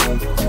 Thank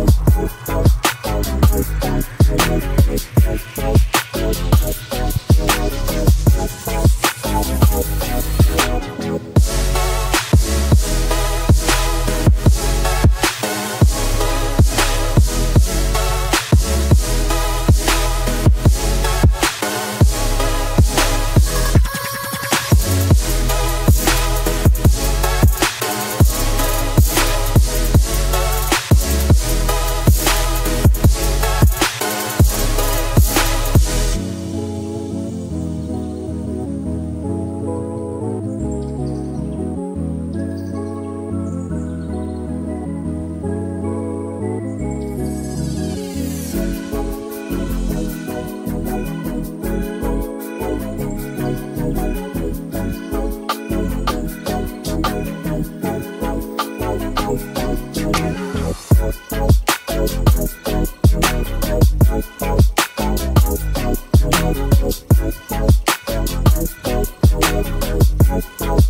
Ciao.